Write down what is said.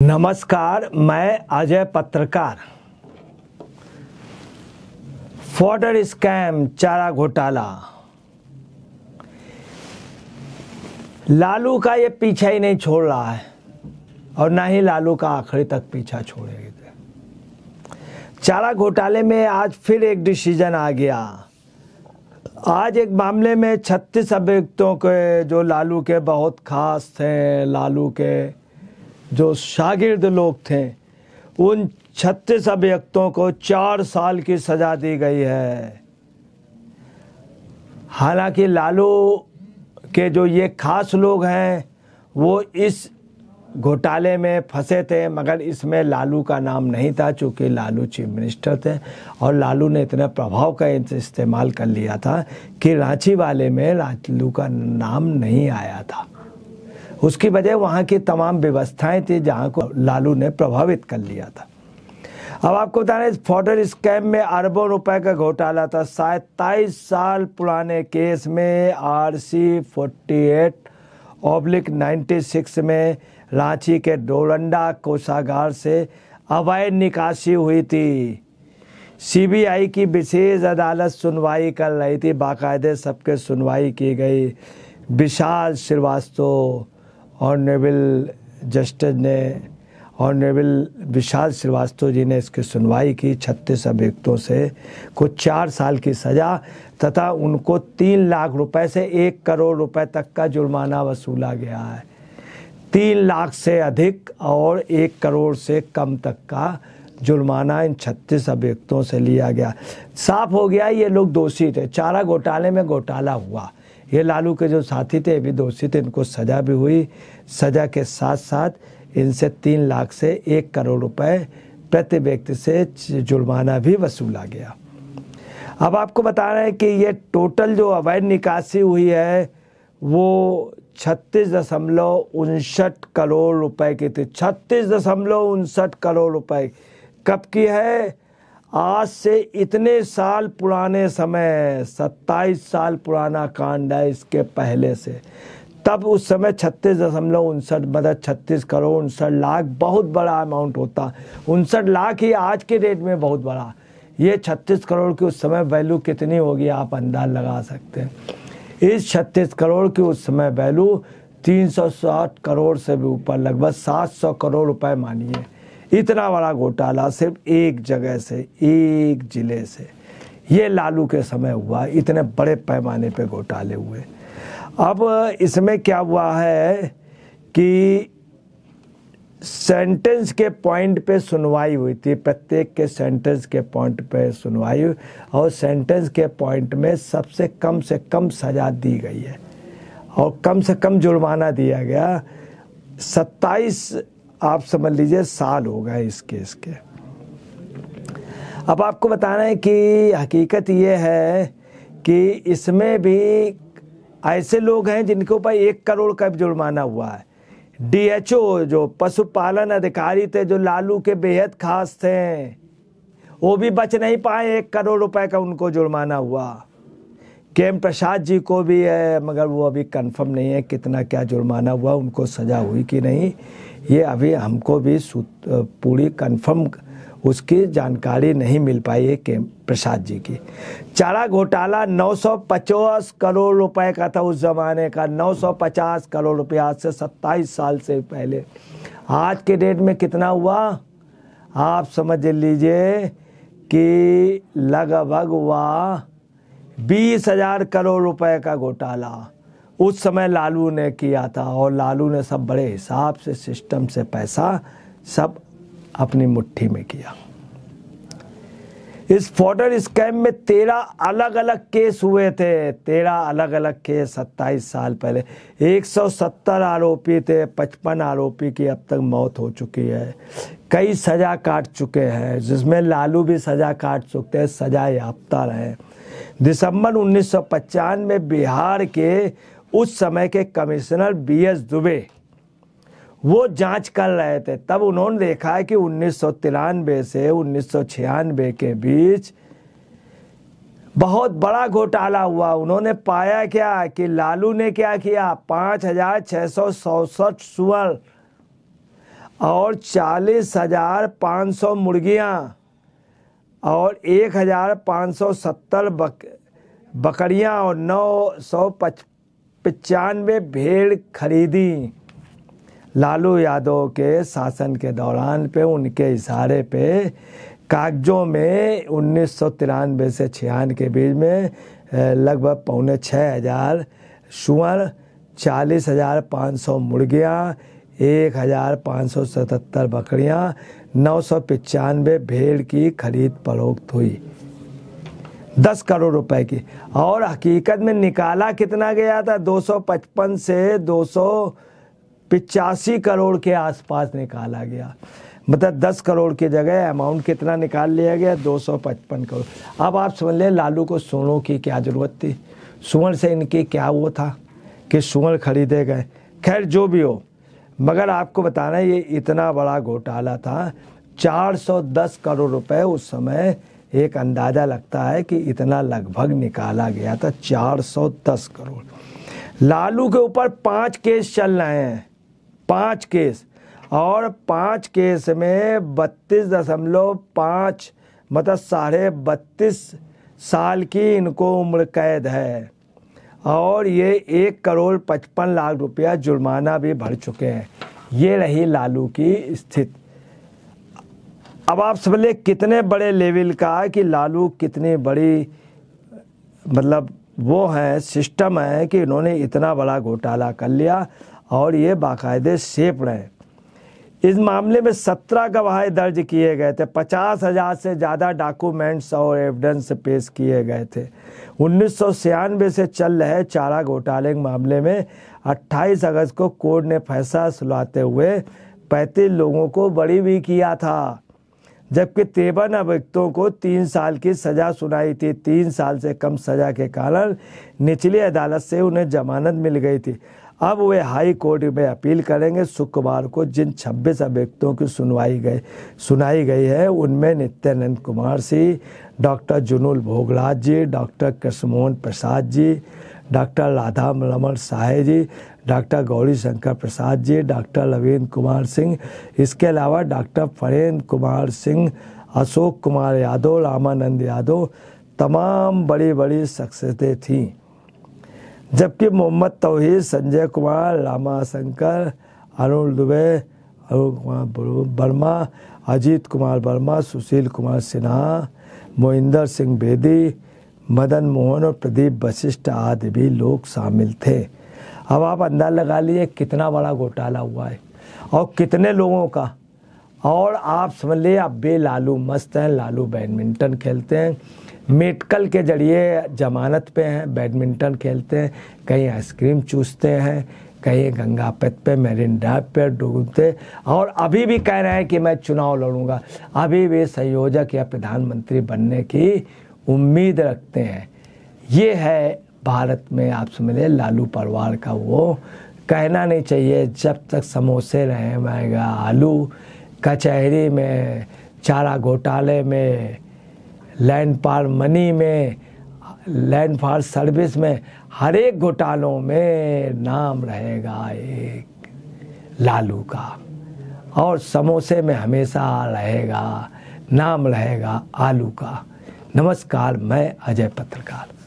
नमस्कार, मैं अजय पत्रकार। फॉर्डर स्कैम चारा घोटाला। लालू का ये पीछा ही नहीं छोड़ रहा है, और ना ही लालू का आखिरी तक पीछा छोड़ेगी चारा घोटाले में आज फिर एक डिसीज़न आ गया। आज एक मामले में 36 अभियुक्तों के, जो लालू के बहुत खास थे, लालू के जो शागिर्द लोग थे, उन छत्तीस अभियुक्तों को चार साल की सजा दी गई है। हालाँकि लालू के जो ये खास लोग हैं, वो इस घोटाले में फंसे थे, मगर इसमें लालू का नाम नहीं था, चूँकि लालू चीफ मिनिस्टर थे, और लालू ने इतने प्रभाव का इस्तेमाल कर लिया था कि रांची वाले में लालू का नाम नहीं आया था। उसकी वजह वहाँ की तमाम व्यवस्थाएँ थी जहाँ को लालू ने प्रभावित कर लिया था। अब आपको बता रहे फॉर्डर स्कैम में अरबों रुपए का घोटाला था। सैताईस साल पुराने केस में R C forty eight oblique ninety six में रांची के डोरंडा कोषागार से अवैध निकासी हुई थी। सीबीआई की विशेष अदालत सुनवाई कर रही थी। बाकायदे सबके सुनवाई की गई। विशाल श्रीवास्तव। ऑनरेबल जस्टिस ने ऑनरेबल विशाल श्रीवास्तव जी ने इसकी सुनवाई की छत्तीस अभियुक्तों से, कुछ चार साल की सज़ा तथा उनको तीन लाख रुपए से एक करोड़ रुपए तक का जुर्माना वसूला गया है। तीन लाख से अधिक और एक करोड़ से कम तक का जुर्माना इन छत्तीस अभियुक्तों से लिया गया। साफ़ हो गया, ये लोग दोषी थे। चारा घोटाले में घोटाला हुआ। ये लालू के जो साथी थे भी दोषी थे, इनको सजा भी हुई। सजा के साथ साथ इनसे तीन लाख से एक करोड़ रुपए प्रति व्यक्ति से जुर्माना भी वसूला गया। अब आपको बता रहे हैं कि ये टोटल जो अवैध निकासी हुई है, वो छत्तीस दशमलव उनसठ करोड़ रुपए की थी। छत्तीस दशमलव उनसठ करोड़ रुपए कब की है? आज से इतने साल पुराने समय, सत्ताईस साल पुराना कांड है इसके पहले से। तब उस समय छत्तीस दशमलव उनसठ मतलब छत्तीस करोड़ उनसठ लाख बहुत बड़ा अमाउंट होता। उनसठ लाख ही आज के डेट में बहुत बड़ा। ये छत्तीस करोड़ की उस समय वैल्यू कितनी होगी आप अंदाज लगा सकते हैं। इस छत्तीस करोड़ की उस समय वैल्यू तीन सौ साठ करोड़ से भी ऊपर, लगभग सात सौ करोड़ रुपए मानिए। इतना बड़ा घोटाला सिर्फ़ एक जगह से, एक ज़िले से। ये लालू के समय हुआ, इतने बड़े पैमाने पे घोटाले हुए। अब इसमें क्या हुआ है कि सेंटेंस के पॉइंट पे सुनवाई हुई थी, प्रत्येक के सेंटेंस के पॉइंट पे सुनवाई हुई, और सेंटेंस के पॉइंट में सबसे कम से कम सजा दी गई है। और कम से कम जुर्माना दिया गया, सत्ताईस आप समझ लीजिए साल हो गए इस केस के। अब आपको बताना है कि हकीकत ये है कि इसमें भी ऐसे लोग हैं जिनके ऊपर एक करोड़ का जुर्माना हुआ है। डीएचओ, जो पशुपालन अधिकारी थे, जो लालू के बेहद खास थे, वो भी बच नहीं पाए। एक करोड़ रुपए का उनको जुर्माना हुआ। के प्रसाद जी को भी है, मगर वो अभी कंफर्म नहीं है कितना क्या जुर्माना हुआ, उनको सजा हुई कि नहीं। ये अभी हमको भी पूरी कंफर्म उसकी जानकारी नहीं मिल पाई है के प्रसाद जी की। चारा घोटाला 950 करोड़ रुपए का था उस जमाने का। 950 करोड़ रुपया आज से 27 साल से पहले। आज के डेट में कितना हुआ? आप समझ लीजिए कि लगभग हुआ बीस हज़ार करोड़ रुपए का घोटाला। उस समय लालू ने किया था और लालू ने सब बड़े हिसाब से, सिस्टम से पैसा सब अपनी मुट्ठी में किया। इस फॉर्डर स्कैम में तेरह अलग अलग केस हुए थे। तेरह अलग अलग केस सत्ताईस साल पहले। 170 आरोपी थे। 55 आरोपी की अब तक मौत हो चुकी है। कई सजा काट चुके हैं, जिसमें लालू भी सजा काट चुके हैं, सजा याफ्ता रहे। दिसंबर उन्नीस में बिहार के उस समय के कमिश्नर बी एस दुबे, वो जाँच कर रहे थे। तब उन्होंने देखा कि उन्नीस सौ तिरानवे से उन्नीस सौ छियानबे के बीच बहुत बड़ा घोटाला हुआ। उन्होंने पाया क्या कि लालू ने क्या किया? पाँच हज़ार छह सौ सौसठ सुअर और चालीस हज़ार पाँच सौ मुर्गियाँ और एक हज़ार पाँच सौ सत्तर बक, बकरियाँ और नौ सौ पच पचानवे भेड़ खरीदी। लालू यादव के शासन के दौरान पे, उनके इशारे पे कागजों में उन्नीस सौ तिरानवे से छियान के बीच में लगभग पौने छः हज़ार सुअर, चालीस हज़ार पाँच सौ मुर्गियाँ, एक हज़ार पाँच सौ सतहत्तर बकरियाँ, नौ सौ पचानवे भेड़ की खरीद फरोख्त हुई। दस करोड़ रुपए की। और हकीकत में निकाला कितना गया था? 255 से दो सौ पिचासी करोड़ के आसपास निकाला गया। मतलब 10 करोड़ की जगह अमाउंट कितना निकाल लिया गया? 255 करोड़। अब आप समझ लें, लालू को सोनों की क्या ज़रूरत थी? सुवर्ण से इनकी क्या वो था कि सुवर्ण खरीदे गए? खैर, जो भी हो, मगर आपको बताना, ये इतना बड़ा घोटाला था। 410 करोड़ रुपए उस समय एक अंदाज़ा लगता है कि इतना लगभग निकाला गया था 410 करोड़। लालू के ऊपर पाँच केस चल रहे हैं, पाँच केस। और पाँच केस में बत्तीस दशमलव पाँच मतलब साढ़े बत्तीस साल की इनको उम्र कैद है। और ये एक करोड़ पचपन लाख रुपया जुर्माना भी भर चुके हैं। ये रही लालू की स्थिति। अब आप समझ ले कितने बड़े लेवल का है कि लालू कितनी बड़ी मतलब वो है, सिस्टम है कि इन्होंने इतना बड़ा घोटाला कर लिया और ये बाकायदे सेप रहे। इस मामले में सत्रह गवाह दर्ज किए गए थे। पचास हज़ार से ज़्यादा डॉक्यूमेंट्स और एविडेंस पेश किए गए थे। उन्नीस से चल रहे चारा घोटाले मामले में 28 अगस्त को कोर्ट ने फैसला सुनाते हुए 35 लोगों को बड़ी भी किया था। जबकि तेवन अभियुक्तों को तीन साल की सजा सुनाई थी। तीन साल से कम सजा के कारण निचली अदालत से उन्हें जमानत मिल गई थी। अब वे हाई कोर्ट में अपील करेंगे। शुक्रवार को जिन 26 अभियुक्तों की सुनवाई गई, सुनाई गई है, उनमें Nityanand Kumar Singh, doctor Junul Bhograj ji, doctor Krishnamohan Prasad ji, doctor Radha Raman Sahe ji doctor Gauri Shankar Prasad ji, doctor Lavin Kumar Singh, इसके अलावा डॉक्टर फरेन कुमार सिंह, अशोक कुमार यादव, रामानंद यादव, तमाम बड़ी बड़ी शख्सियतें थीं। जबकि मोहम्मद तोहीद, संजय कुमार रामा शंकर, अरुण दुबे, अरुण कुमार वर्मा अजीत कुमार वर्मा सुशील कुमार सिन्हा, मोहिंदर सिंह बेदी, मदन मोहन और प्रदीप वशिष्ठ आदि भी लोग शामिल थे। अब आप अंदाज लगा लीजिए कितना बड़ा घोटाला हुआ है और कितने लोगों का। और आप समझ लीजिए अब बे लालू मस्त हैं, लालू बैडमिंटन खेलते हैं। मेडिकल के ज़रिए जमानत पे हैं, बैडमिंटन खेलते हैं, कहीं आइसक्रीम चूसते हैं, कहीं गंगा पथ पे मेरिन ड्राइव पे डूबते। और अभी भी कह रहे हैं कि मैं चुनाव लड़ूँगा। अभी भी संयोजक या प्रधानमंत्री बनने की उम्मीद रखते हैं। ये है भारत में आप समझ लालू परिवार का वो, कहना नहीं चाहिए, जब तक समोसे रहे आलू, कचहरी में, चारा घोटाले में, लैंड पार मनी में, लैंड पार सर्विस में, हर एक घोटालों में नाम रहेगा एक लालू का। और समोसे में हमेशा रहेगा, नाम रहेगा आलू का। नमस्कार, मैं अजय पत्रकार।